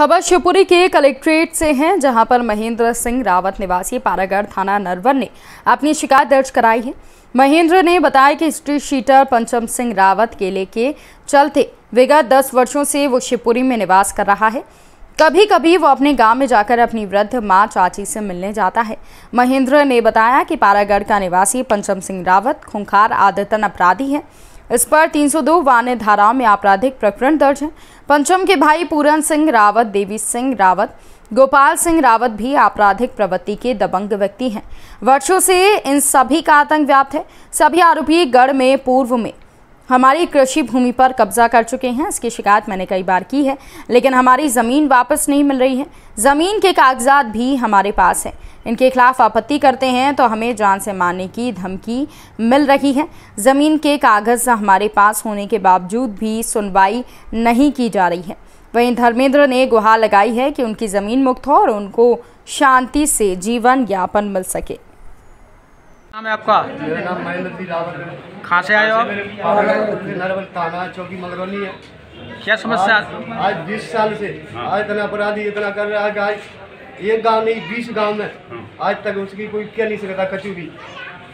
खबर शिवपुरी के कलेक्ट्रेट से है, जहाँ पर महेंद्र सिंह रावत निवासी पारागढ़ थाना नरवर ने अपनी शिकायत दर्ज कराई है। महेंद्र ने बताया कि स्ट्रीट शीटर पंचम सिंह रावत केले के चलते विगत दस वर्षों से वो शिवपुरी में निवास कर रहा है। कभी कभी वो अपने गाँव में जाकर अपनी वृद्ध माँ चाची से मिलने जाता है। महेंद्र ने बताया कि पारागढ़ का निवासी पंचम सिंह रावत खूंखार आदतन अपराधी है। इस पर 302 वान्य धाराओं में आपराधिक प्रकरण दर्ज है। पंचम के भाई पूरन सिंह रावत, देवी सिंह रावत, गोपाल सिंह रावत भी आपराधिक प्रवृत्ति के दबंग व्यक्ति हैं। वर्षों से इन सभी का आतंक व्याप्त है। सभी आरोपी गढ़ में, पूर्व में हमारी कृषि भूमि पर कब्जा कर चुके हैं। इसकी शिकायत मैंने कई बार की है, लेकिन हमारी ज़मीन वापस नहीं मिल रही है। ज़मीन के कागजात भी हमारे पास हैं। इनके खिलाफ आपत्ति करते हैं तो हमें जान से मारने की धमकी मिल रही है। ज़मीन के कागज़ हमारे पास होने के बावजूद भी सुनवाई नहीं की जा रही है। वहीं धर्मेंद्र ने गुहार लगाई है कि उनकी ज़मीन मुक्त हो और उनको शांति से जीवन यापन मिल सके। नाम है आपका? मेरा नाम महेंद्र सिंह रावत है। कहाँ से आए हो आप? थाना चौकी मगरौनी है। क्या समस्या? आज आज बीस साल से आज इतना अपराधी इतना कर रहा है कि आज एक गाँव नहीं बीस गाँव में। आज तक उसकी कोई क्या नहीं सकता कचू भी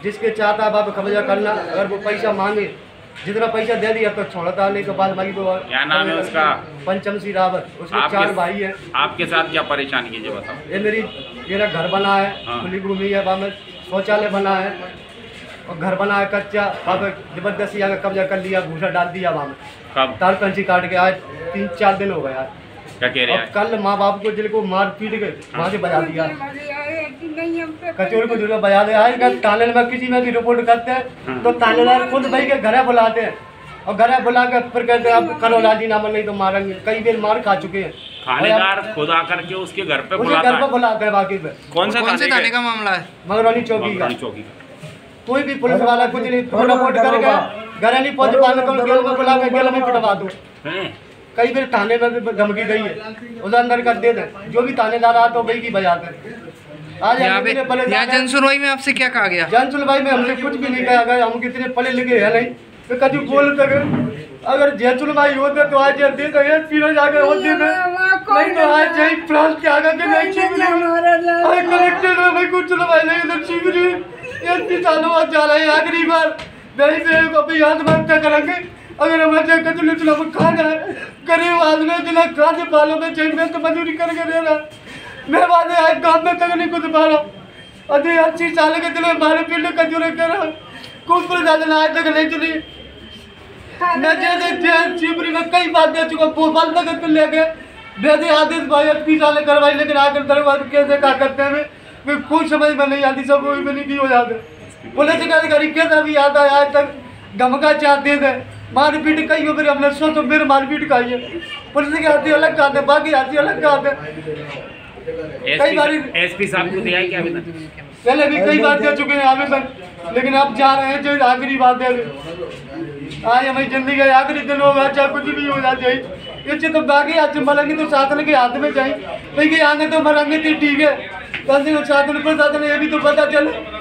जिसके चाहता बाप कब्जा करना अगर वो पैसा मांगे जितना पैसा दे दिया तो छोड़ता नहीं तो बाद बाकी तो क्या नाम है उसका? पंचम सिंह रावत उसके चार भाई है। आपके साथ क्या परेशानी है ये बताओ। ये मेरी मेरा घर बना है हाँ। खुली भूमि है में। शौचालय बना है और घर बना है कच्चा। पे ज़बरदस्ती आकर कब्जा कर लिया घूसा डाल दिया वहाँ में कब? तार पंची काट के आज तीन चार दिन हो गए आज। क्या कह रहे हैं कल माँ बाप को जिनको मार पीट के वहाँ से बजा दिया। कचोरी को जो बजा दिया। है कल थाने में किसी में भी रिपोर्ट करते हैं तो थानेदार खुद भाई के घरे बुलाते हैं। और घर बुला के फिर कहते हैं अब करो राजीनामा नहीं तो मारेंगे। कई बार मार खा चुके हैं। थानेदार खुद आकर के उसके घर पे बुलाता घर है। बुलाते बाकी पे कौन सा कौन से थाने का मामला है? मगरौनी चौकी का। चौकी का। कोई भी पुलिस वाला कुछ नहीं रिपोर्ट करके घर नहीं पहुँच पाने को गेल में बुला के गेल में पिटवा दो। कई बार थाने में भी धमकी गई है। उधर अंदर कर दे जो भी थानेदार आता वही की बजाते हैं आज यहाँ पे जन सुनवाई में आपसे क्या कहा गया? जन सुनवाई में हमसे कुछ भी नहीं कहा गया। हम कितने पढ़े लिखे है नहीं? तो कभी बोल सके अगर जन सुनवाई होते तो आज जल्दी तो ये पीरो जाके होते में नहीं तो आज जय के आगे के नहीं रही आज कलेक्टर में भाई कुछ सुनवाई नहीं तो छिप रही ये तीन सालों बाद जा रहे हैं आखिरी बार। नहीं मेरे को अभी याद मत करेंगे। अगर हमारे कभी निचला में खा जाए गरीब आदमी जिला खा खाने पालो में चेंज में तो मजदूरी करके दे रहा मैं वादे आज गाँव में तक नहीं कुछ पा रहा। अभी अस्सी साल के दिल में मारे पीले कजूरे कर रहा कुछ पर ज़्यादा आज तक नहीं चली। मैं जैसे शिवरी में कई बात दे चुका भोपाल तक लेके बेदे आदेश भाई अस्सी साल करवाई लेकिन आकर दरबार कैसे क्या करते हैं? मैं कुछ समझ में नहीं आती सब वही में नहीं की हो? जाते पुलिस के अधिकारी कैसे भी आता है आज तक धमका चाहते थे मारपीट कई हो मेरे हमने सो तो मेरे मारपीट का ही है। पुलिस के हाथी अलग खाते बाकी हाथी अलग खाते कई बारी एसपी साहब को दिया क्या पहले भी कई बार दे चुके हैं आवेदन लेकिन अब जा रहे हैं जो आखिरी बात है। आज हमारी ज़िंदगी का आखिरी दिन होगा चाहे कुछ भी हो जाए इससे तो बाकी आज मलंगे तो साधन के हाथ में जाए के आगे तो मरेंगे ठीक है साधन पर साधन ये भी तो पता चले